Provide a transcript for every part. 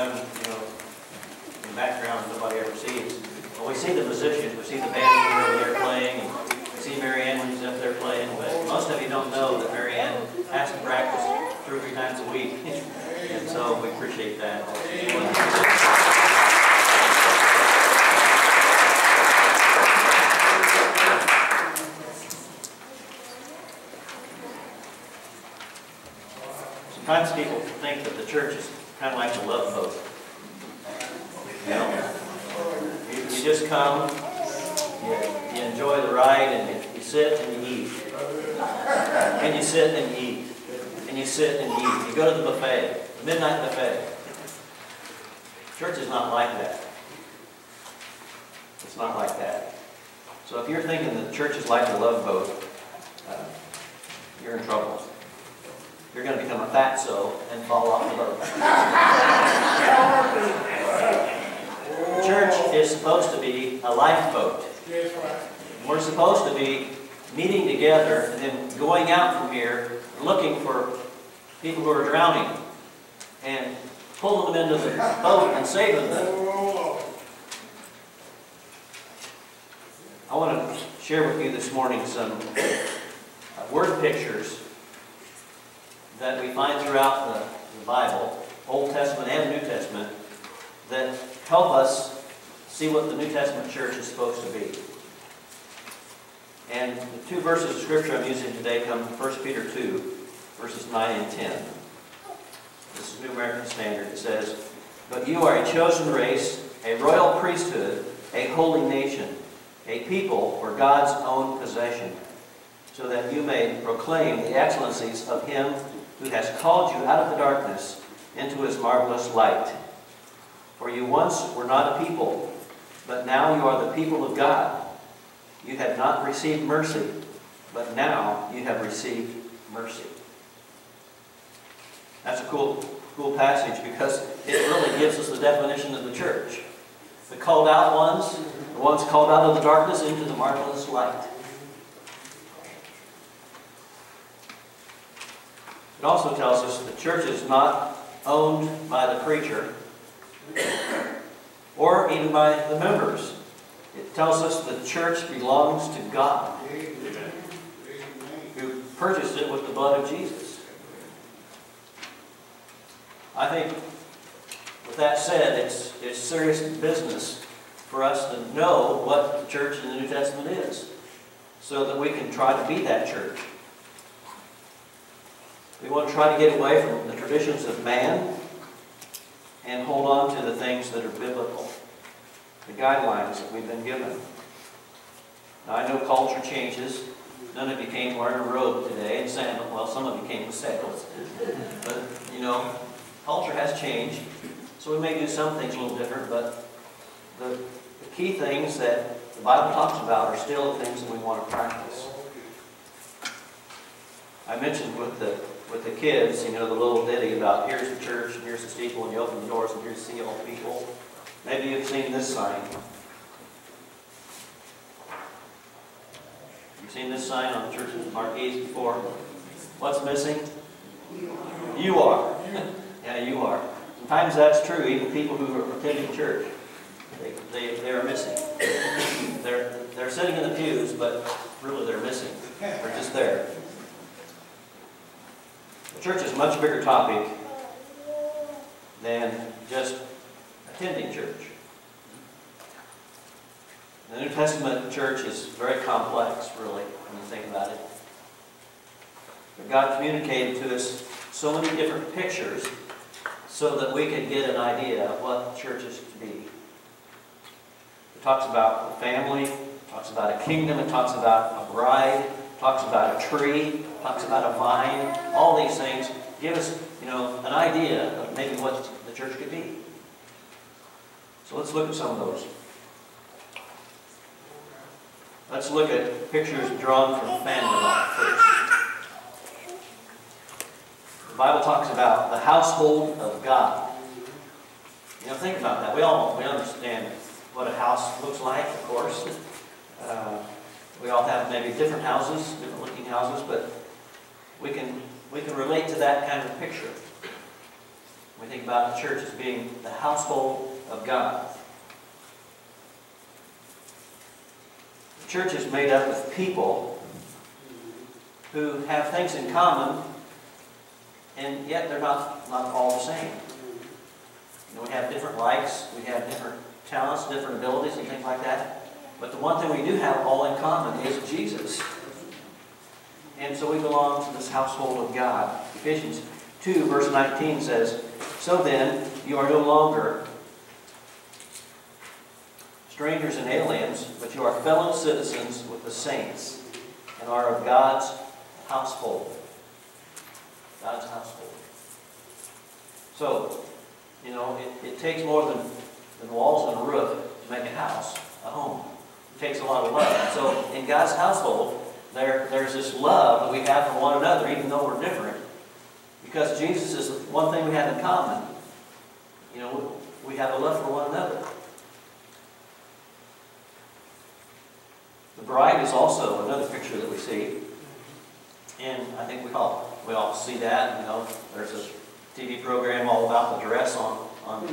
You know, in the background, nobody ever sees. Well, we see the musicians, we see the band over there playing, and we see Mary Ann when she's up there playing, but most of you don't know that Mary Ann has to practice two or three times a week. And so we appreciate that. Sometimes people think that the church is kind of like a love boat. You know, you, you just come, you, you enjoy the ride, and you, you sit and you eat. And you sit and you eat. And you sit and eat. You go to the buffet, the midnight buffet. Church is not like that. It's not like that. So if you're thinking that church is like a love boat, uh, you're in trouble. You're going to become a fatso and fall off the boat. Church is supposed to be a lifeboat. We're supposed to be meeting together and then going out from here looking for people who are drowning and pulling them into the boat and saving them. I want to share with you this morning some word pictures that we find throughout the, the Bible, Old Testament and New Testament, that help us see what the New Testament church is supposed to be. And the two verses of Scripture I'm using today come from 1 Peter 2, verses 9 and 10. This is New American Standard. It says, But you are a chosen race, a royal priesthood, a holy nation, a people for God's own possession, so that you may proclaim the excellencies of Him who has called you out of the darkness into His marvelous light. For you once were not a people, but now you are the people of God. You had not received mercy, but now you have received mercy. That's a cool, cool passage because it really gives us the definition of the church. The called out ones, the ones called out of the darkness into the marvelous light. It also tells us the church is not owned by the preacher or even by the members. It tells us the church belongs to God who purchased it with the blood of Jesus. I think, with that said, it's, it's serious business for us to know what the church in the New Testament is so that we can try to be that church. We want to try to get away from the traditions of man and hold on to the things that are biblical, the guidelines that we've been given. Now, I know culture changes. None of you came wearing a robe today and sandals. Well, some of you came with sandals. But, you know, culture has changed. So we may do some things a little different, but the, the key things that the Bible talks about are still the things that we want to practice. I mentioned with the with the kids, you know, the little ditty about here's the church and here's the steeple and you open the doors and here's the sea all people. Maybe you've seen this sign. You've seen this sign on the church's marquees before. What's missing? You are. yeah, you are. Sometimes that's true, even people who are attending church. They, they, they are missing. They're, they're sitting in the pews, but really they're missing. They're just there. Church is a much bigger topic than just attending church. The New Testament church is very complex, really, when you think about it. But God communicated to us so many different pictures so that we could get an idea of what church is to be. It talks about the family, it talks about a kingdom, it talks about a bride, it talks about a tree, talks about a vine, all these things give us, you know, an idea of maybe what the church could be. So let's look at some of those. Let's look at pictures drawn from life first. The Bible talks about the household of God. You know, think about that. We all we understand what a house looks like, of course. Uh, we all have maybe different houses, different looking houses, but we can, we can relate to that kind of picture. We think about the church as being the household of God. The church is made up of people who have things in common, and yet they're not, not all the same. You know, we have different likes, we have different talents, different abilities, and things like that. But the one thing we do have all in common is Jesus. And so we belong to this household of God. Ephesians 2, verse 19 says, So then, you are no longer strangers and aliens, but you are fellow citizens with the saints and are of God's household. God's household. So, you know, it, it takes more than, than walls and a roof to make a house, a home. It takes a lot of love. So, in God's household, there, there's this love that we have for one another, even though we're different. Because Jesus is one thing we have in common. You know, we have a love for one another. The bride is also another picture that we see. And I think we all, we all see that. You know, there's a TV program all about the dress on, on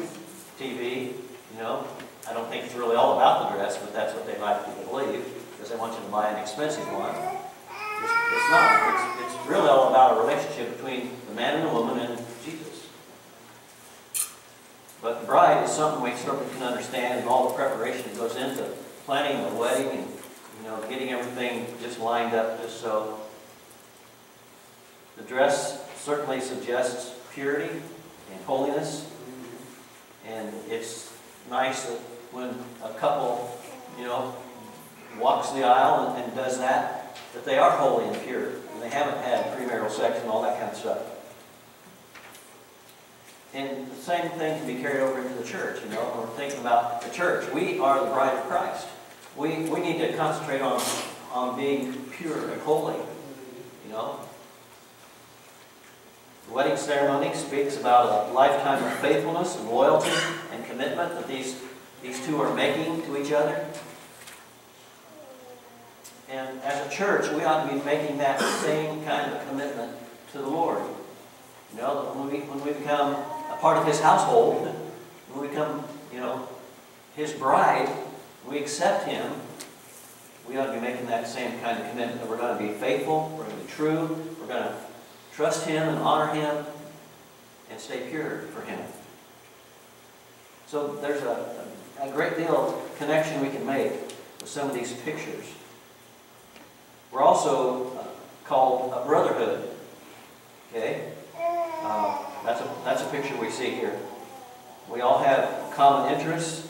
TV. You know, I don't think it's really all about the dress, but that's what they like you to believe because they want you to buy an expensive one. It's, it's not. It's, it's really all about a relationship between the man and the woman and Jesus. But the bride is something we certainly can understand and all the preparation that goes into planning the wedding and you know getting everything just lined up just so. The dress certainly suggests purity and holiness. Mm-hmm. And it's nice that when a couple, you know, walks the aisle and, and does that, that they are holy and pure. And they haven't had premarital sex and all that kind of stuff. And the same thing can be carried over into the church, you know, when we're thinking about the church. We are the bride of Christ. We, we need to concentrate on, on being pure and holy, you know. The wedding ceremony speaks about a lifetime of faithfulness and loyalty and commitment that these, these two are making to each other. And as a church, we ought to be making that same kind of commitment to the Lord. You know, when we, when we become a part of His household, when we become, you know, His bride, we accept Him, we ought to be making that same kind of commitment that we're going to be faithful, we're going to be true, we're going to trust Him and honor Him, and stay pure for Him. So there's a, a great deal of connection we can make with some of these pictures. We're also uh, called a brotherhood. Okay? Uh, that's, a, that's a picture we see here. We all have common interests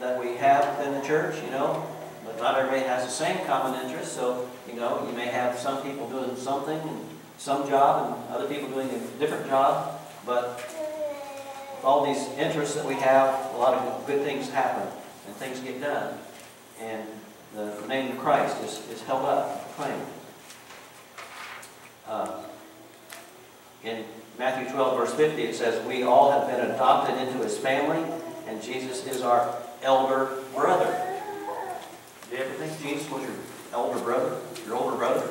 that we have in the church, you know, but not everybody has the same common interests. So, you know, you may have some people doing something and some job and other people doing a different job, but with all these interests that we have, a lot of good things happen and things get done. And the name of Christ is, is held up, proclaimed. Uh, in Matthew 12, verse 50, it says, We all have been adopted into his family, and Jesus is our elder brother. Do you ever think Jesus was your elder brother, your older brother?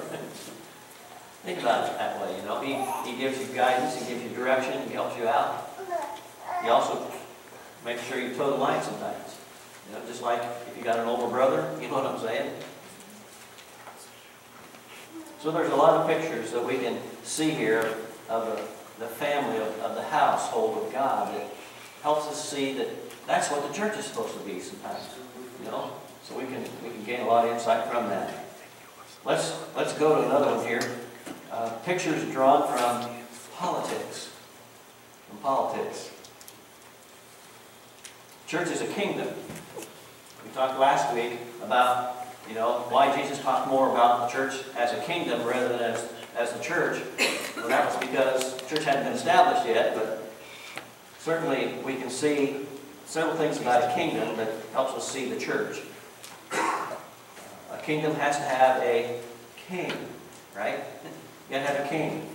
think about it that way, you know. He, he gives you guidance, he gives you direction, he helps you out. He also makes sure you toe the line sometimes. You know, just like if you got an older brother, you know what I'm saying? So there's a lot of pictures that we can see here of the, the family, of, of the household of God that helps us see that that's what the church is supposed to be sometimes. You know? So we can, we can gain a lot of insight from that. Let's, let's go to another one here. Uh, pictures drawn from politics. From politics. Church is a kingdom. We talked last week about, you know, why Jesus talked more about the church as a kingdom rather than as, as the church. Well, that was because the church hadn't been established yet, but certainly we can see several things about a kingdom that helps us see the church. A kingdom has to have a king, right? You gotta have a king.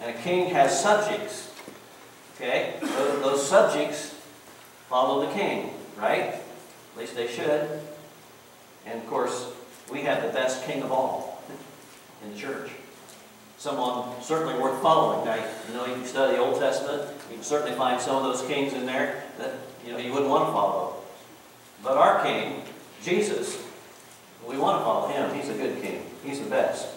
And a king has subjects. Okay? Those, those subjects follow the king, right? At least they should. And of course, we have the best king of all in the church. someone certainly worth following. Now, you know, you can study the Old Testament, you can certainly find some of those kings in there that, you know, you wouldn't want to follow. But our king, Jesus, we want to follow him. He's a good king. He's the best.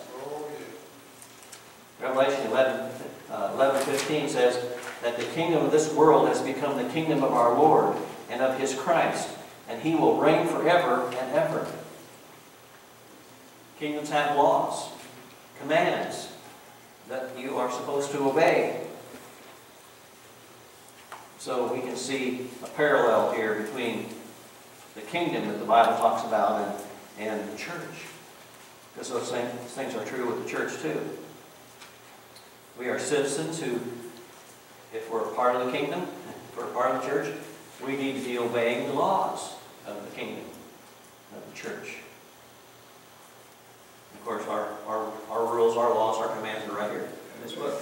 Revelation 11, uh, 11 15 says that the kingdom of this world has become the kingdom of our Lord and of his Christ, and he will reign forever and ever. Kingdoms have laws, commands that you are supposed to obey. So we can see a parallel here between the kingdom that the Bible talks about and, and the church. Because those things are true with the church too. We are citizens who, if we're a part of the kingdom, if we're a part of the church, we need to be obeying the laws of the kingdom, of the church. Of course, our, our, our rules, our laws, our commands are right here in this book.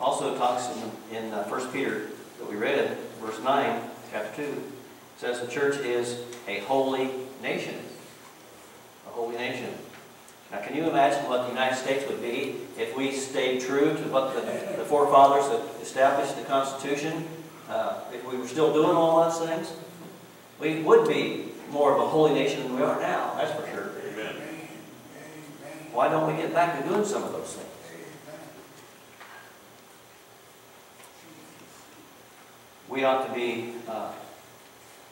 Also, talks in, in uh, 1 Peter that we read, verse 9, chapter 2, says the church is a holy nation. A holy nation. Now, can you imagine what the United States would be if we stayed true to what the, the forefathers that established the Constitution, uh, if we were still doing all those things? We would be more of a holy nation than we are now, that's for sure. Amen. Why don't we get back to doing some of those things? We ought to be uh,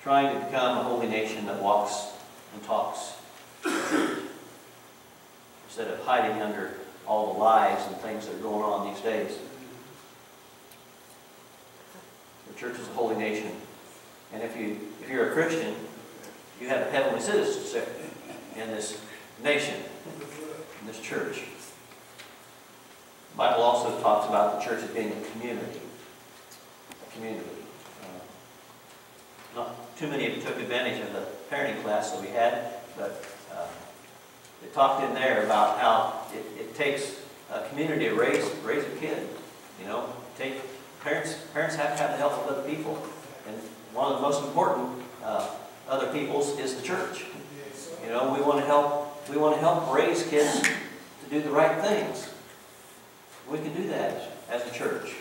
trying to become a holy nation that walks and talks. Instead of hiding under all the lies and things that are going on these days. The church is a holy nation. And if, you, if you're a Christian, you have a heavenly citizenship in this nation, in this church. The Bible also talks about the church as being a community. A community. Uh, not too many of you took advantage of the parenting class that we had, but uh, it talked in there about how it, it takes a community to raise, raise a kid. You know, take parents, parents have to have the help of other people. And one of the most important uh, other people's is the church. You know, we want to help, we want to help raise kids to do the right things. We can do that as a church.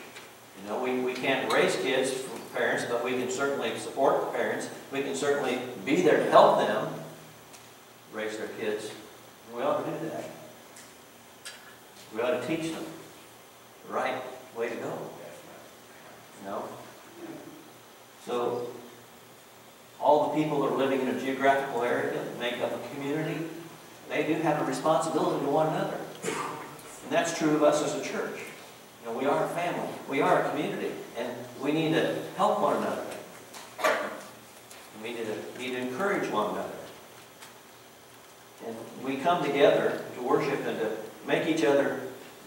You know, we, we can't raise kids from parents, but we can certainly support parents. We can certainly be there to help them raise their kids. We ought to do that. We ought to teach them the right way to go. You know? So, all the people that are living in a geographical area that make up a community, they do have a responsibility to one another. And that's true of us as a church. You know, we are a family. We are a community. And we need to help one another. We need to, need to encourage one another. And we come together to worship and to make each other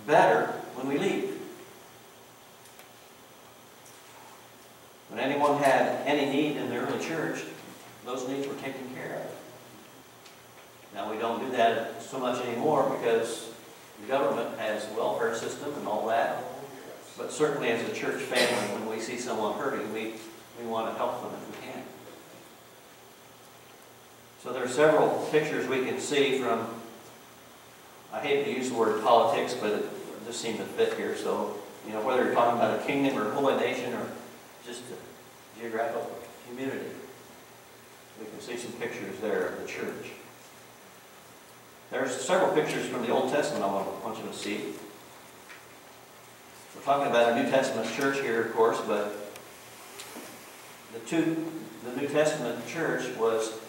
better when we leave. When anyone had any need in the early church, those needs were taken care of. Now we don't do that so much anymore because the government has a welfare system and all that. But certainly as a church family, when we see someone hurting, we, we want to help them if we can. So there are several pictures we can see from, I hate to use the word politics, but it just seemed to fit here. So, you know, whether you're talking about a kingdom or a holy nation or just a geographical community, we can see some pictures there of the church. There's several pictures from the Old Testament I want, you to see. We're talking about a New Testament church here, of course, but the, two, the New Testament church was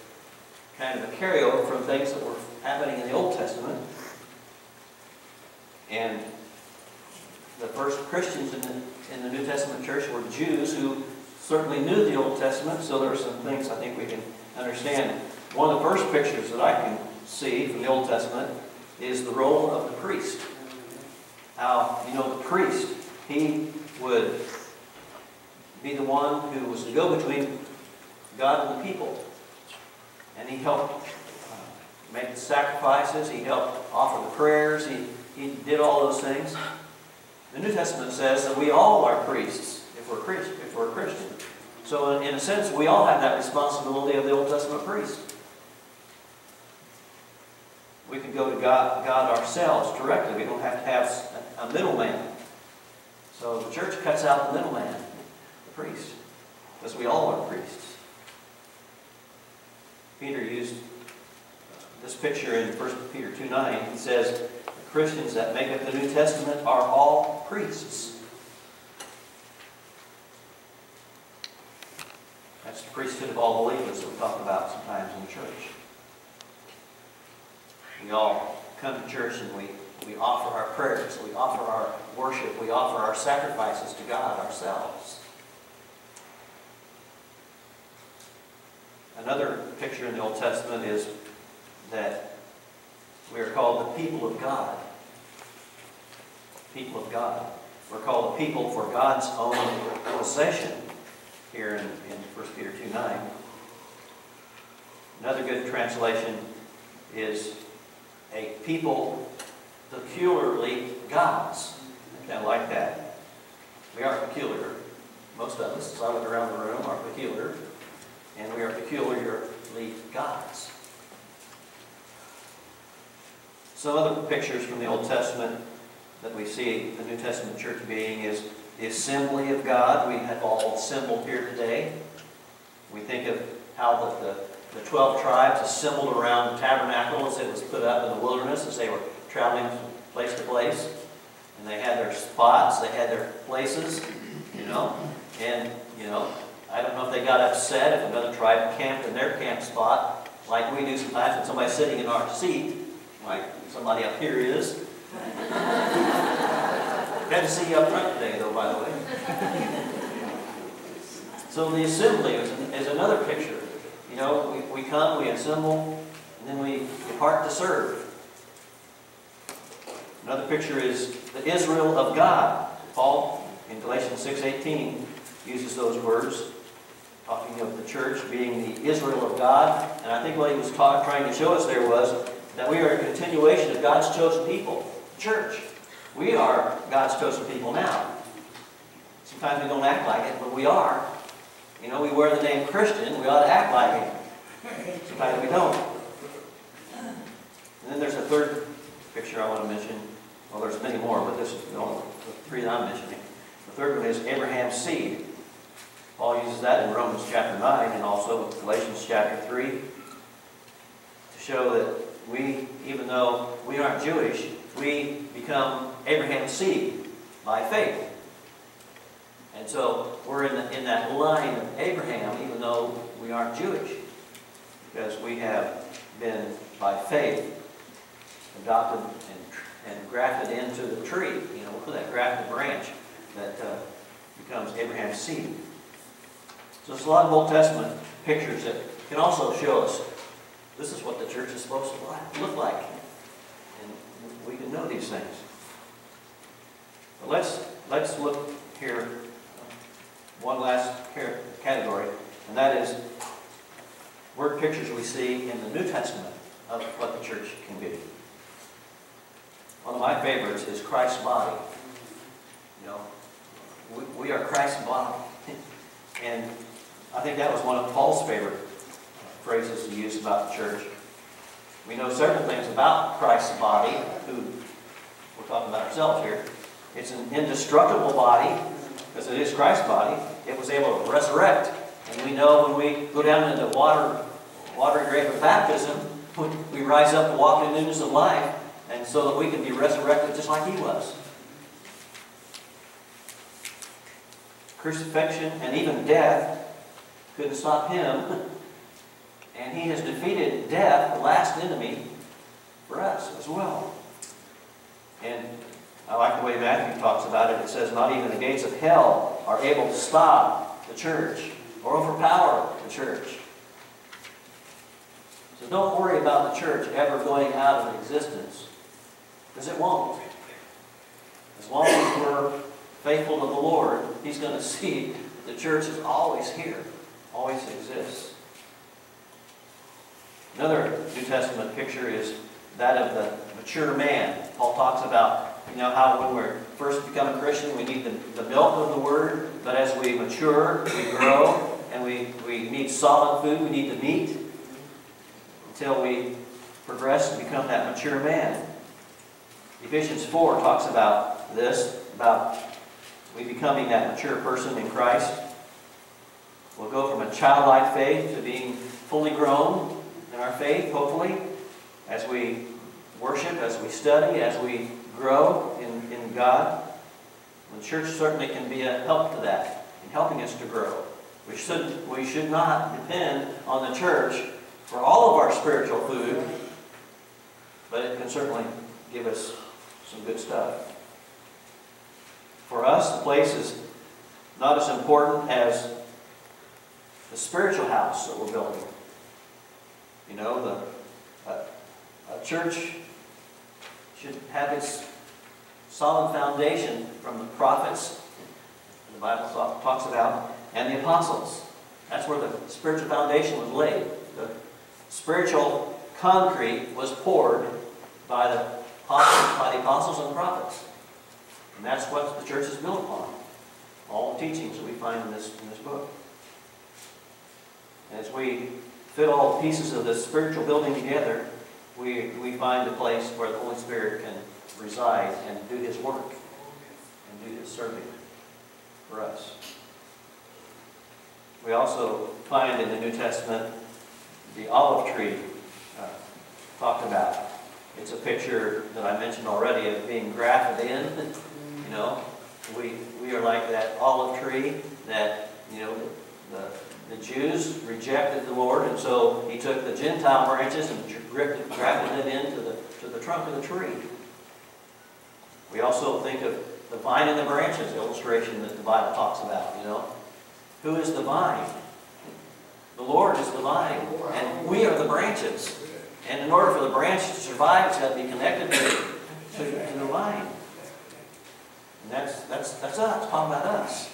kind of a carryover from things that were happening in the Old Testament. And the first Christians in the, in the New Testament church were Jews who certainly knew the Old Testament, so there are some things I think we can understand. One of the first pictures that I can see from the Old Testament is the role of the priest. How, you know, the priest, he would be the one who was the go-between God and the people. And he helped uh, make the sacrifices, he helped offer the prayers, he, he did all those things. The New Testament says that we all are priests if we're, Christ, if we're a Christian. So in, in a sense, we all have that responsibility of the Old Testament priest. we can go to God, God ourselves directly. We don't have to have a middleman. So the church cuts out the middleman, the priest, because we all are priests. Peter used uh, this picture in 1 Peter 2 9. He says, The Christians that make up the New Testament are all priests. That's the priesthood of all believers that we talk about sometimes in the church. We all come to church and we, we offer our prayers, we offer our worship, we offer our sacrifices to God ourselves. Another picture in the Old Testament is that we are called the people of God. People of God. We're called the people for God's own possession here in, in 1 Peter 2 9. Another good translation is a people peculiarly God's. I kind of like that. We are peculiar. Most of us, as I look around the room, are peculiar. And we are peculiarly God's. Some other pictures from the Old Testament that we see the New Testament church being is the assembly of God. We have all assembled here today. We think of how the, the, the 12 tribes assembled around the tabernacle as it was put up in the wilderness as they were traveling from place to place. And they had their spots, they had their places, you know. And, you know, I don't know if they got upset if another tribe camped in their camp spot, like we do sometimes when somebody's sitting in our seat, like somebody up here is. Glad to see you up front today, though, by the way. so the assembly is, is another picture. You know, we, we come, we assemble, and then we depart to serve. Another picture is the Israel of God. Paul, in Galatians 6.18, uses those words, talking of the church being the Israel of God. And I think what he was taught, trying to show us there was that we are a continuation of God's chosen people, church. We are God's chosen people now. Sometimes we don't act like it, but we are. You know, we wear the name Christian, we ought to act like it. Sometimes we don't. And then there's a third picture I want to mention. Well, there's many more, but this is the only the three that I'm mentioning. The third one is Abraham's seed. Paul uses that in Romans chapter 9 and also Galatians chapter 3 to show that we, even though we aren't Jewish, we become Abraham's seed by faith. And so we're in, the, in that line of Abraham, even though we aren't Jewish, because we have been, by faith, adopted and, and grafted into the tree, you know, that grafted branch that uh, becomes Abraham's seed. So there's a lot of Old Testament pictures that can also show us this is what the church is supposed to look like. And we can know these things. But let's, let's look here, uh, one last category, and that is word pictures we see in the New Testament of what the church can be. One of my favorites is Christ's body. You know, we, we are Christ's body. and I think that was one of Paul's favorite phrases he used about the church. We know several things about Christ's body, who we're talking about ourselves here. It's an indestructible body, because it is Christ's body. It was able to resurrect. And we know when we go down into the water, grave of baptism, we rise up to walk in newness of life, and so that we can be resurrected just like he was. Crucifixion and even death couldn't stop him. And he has defeated death, the last enemy, for us as well. And I like the way Matthew talks about it. It says, not even the gates of hell are able to stop the church or overpower the church. So don't worry about the church ever going out of existence, because it won't. As long as we're faithful to the Lord, He's going to see the church is always here always exists. Another New Testament picture is that of the mature man. Paul talks about, you know, how when we're first become a Christian, we need the, the milk of the Word, but as we mature, we grow, and we, we need solid food, we need the meat, until we progress and become that mature man. Ephesians 4 talks about this, about we becoming that mature person in Christ. We'll go from a childlike faith to being fully grown in our faith, hopefully, as we worship, as we study, as we grow in, in God. The church certainly can be a help to that, in helping us to grow. We should, we should not depend on the church for all of our spiritual food, but it can certainly give us some good stuff. For us, the place is not as important as the spiritual house that we're building. You know, the a, church should have its solid foundation from the prophets, the Bible talks about, and the apostles. That's where the spiritual foundation was laid. The spiritual concrete was poured by the apostles, by the apostles and the prophets. And that's what the church is built upon. All the teachings that we find in this, in this book. As we fit all the pieces of this spiritual building together, we, we find a place where the Holy Spirit can reside and do His work and do His serving for us. We also find in the New Testament the olive tree uh, talked about. It's a picture that I mentioned already of being grafted in. You know, we, we are like that olive tree that, you know, the, the Jews rejected the Lord, and so he took the Gentile branches and grafted it into the, to the trunk of the tree. We also think of the vine and the branches illustration that the Bible talks about, you know. Who is the vine? The Lord is the vine, and we are the branches. And in order for the branch to survive, it's got to be connected to, to, to the vine. And that's, that's, that's us, talking about us.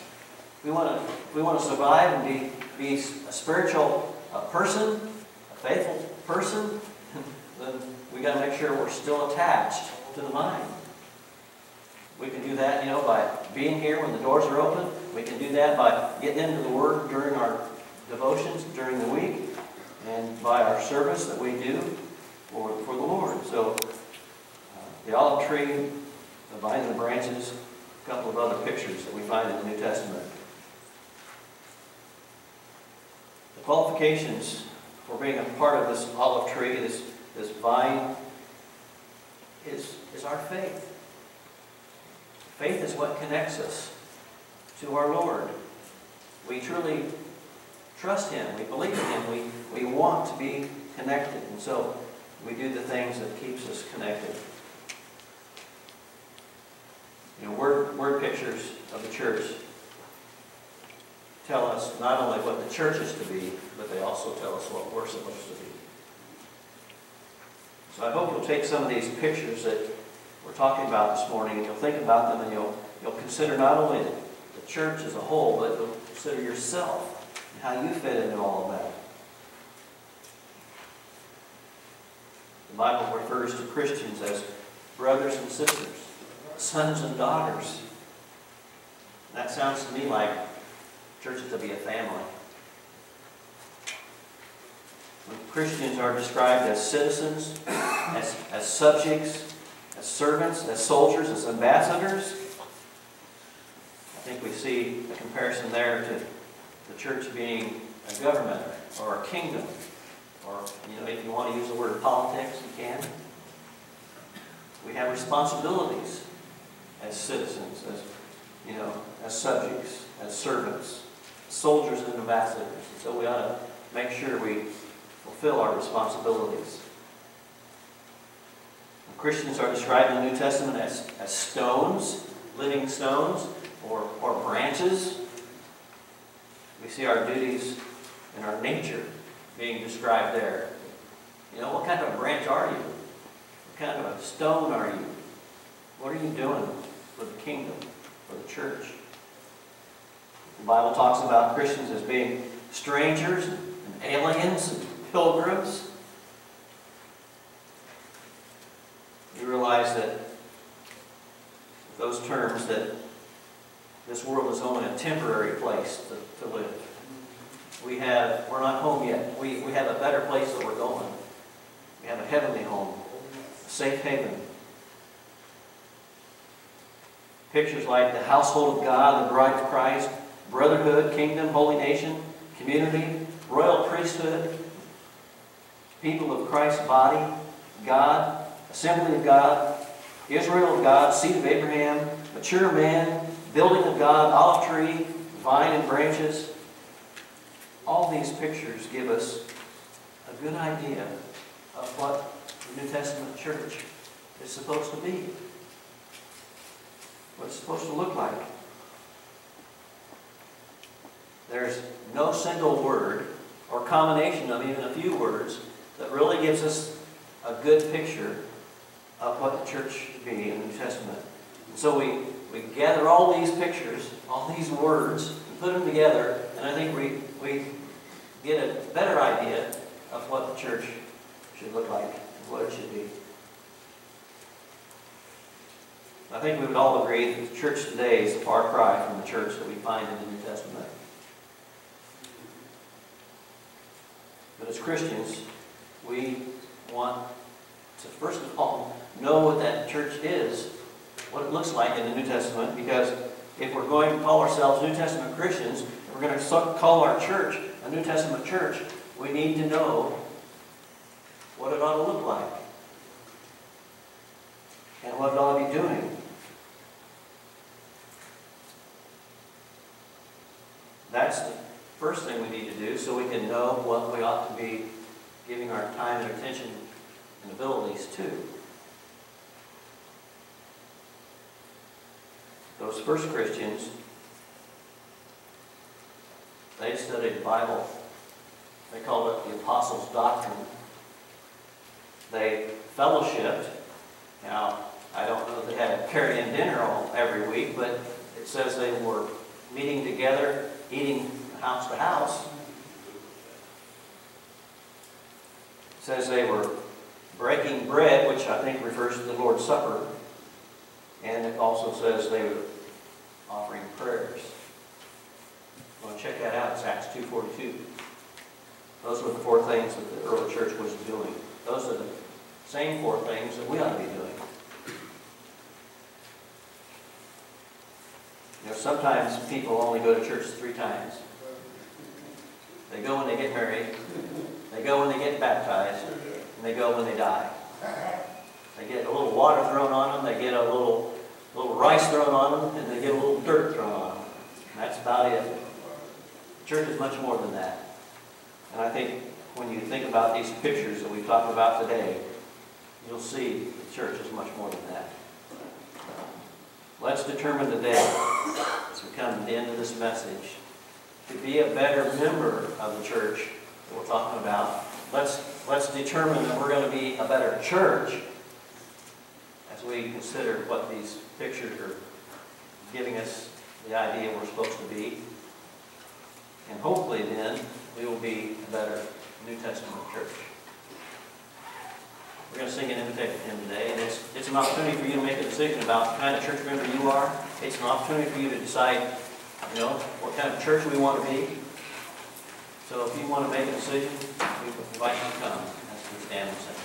We want to, we want to survive and be, be a spiritual a person, a faithful person, then we got to make sure we're still attached to the vine. We can do that, you know, by being here when the doors are open. We can do that by getting into the Word during our devotions during the week and by our service that we do for, for the Lord. So, uh, the olive tree, the vine and the branches, a couple of other pictures that we find in the New Testament. The qualifications for being a part of this olive tree, this, this vine, is, is our faith. Faith is what connects us to our Lord. We truly trust Him. We believe in Him. We, we want to be connected. And so we do the things that keeps us connected. You know, word, word pictures of the church tell us not only what the church is to be, but they also tell us what we're supposed to be. So I hope you'll take some of these pictures that we're talking about this morning and you'll think about them and you'll, you'll consider not only the, church as a whole, but you'll consider yourself and how you fit into all of that. The Bible refers to Christians as brothers and sisters, sons and daughters. That sounds to me like church is to be a family. Christians are described as citizens, as, as subjects, as servants, as soldiers, as ambassadors, I think we see a comparison there to the church being a government or a kingdom or, you know, if you want to use the word politics, you can. We have responsibilities as citizens, as, you know, as subjects, as servants, soldiers and ambassadors. And so we ought to make sure we fulfill our responsibilities. Christians are described in the New Testament as, as stones, living stones, or, or branches. We see our duties and our nature being described there. You know, what kind of branch are you? What kind of a stone are you? What are you doing for the kingdom, for the church? The Bible talks about Christians as being strangers and aliens and pilgrims. You realize that those terms that this world is only a temporary place to, to live. We have, we're not home yet. We, we have a better place that we're going. We have a heavenly home, a safe haven. Pictures like the household of God, the bride of Christ, brotherhood, kingdom, holy nation, community, royal priesthood, people of Christ's body, God, assembly of God, Israel of God, seed of Abraham, mature man, building of God, olive tree, vine and branches. All these pictures give us a good idea of what the New Testament church is supposed to be. What it's supposed to look like. There's no single word or combination of even a few words that really gives us a good picture of what the church should be in the New Testament. And so we, we gather all these pictures, all these words, and put them together, and I think we, we get a better idea of what the church should look like and what it should be. I think we would all agree that the church today is a far cry from the church that we find in the New Testament. As Christians, we want to, first of all, know what that church is, what it looks like in the New Testament, because if we're going to call ourselves New Testament Christians, if we're going to call our church a New Testament church, we need to know what it ought to look like and what it ought to be doing. That's the first thing we need to do so we can know what we ought to be giving our time and attention and abilities to. Those first Christians, they studied the Bible. They called it the Apostles' Doctrine. They fellowshipped. Now, I don't know if they had a carry-in dinner all, every week, but it says they were meeting together, eating house to house. It says they were breaking bread, which I think refers to the Lord's Supper. And it also says they were offering prayers. To check that out? It's Acts 2.42. Those were the four things that the early church was doing. Those are the same four things that we ought to be doing. You know, sometimes people only go to church three times. They go when they get married, they go when they get baptized, and they go when they die. They get a little water thrown on them, they get a little, little rice thrown on them, and they get a little dirt thrown on them. And that's about it. Church is much more than that. And I think when you think about these pictures that we talked about today, you'll see the church is much more than that. Let's determine today, as we come to the end of this message, to be a better member of the church that we're talking about. Let's, let's determine that we're going to be a better church as we consider what these pictures are giving us the idea we're supposed to be. And hopefully then, we will be a better New Testament church. We're going to sing an invitation hymn today, and it's, it's an opportunity for you to make a decision about the kind of church member you are. It's an opportunity for you to decide, you know, what kind of church we want to be. So if you want to make a decision, we invite you to come as we stand and sing.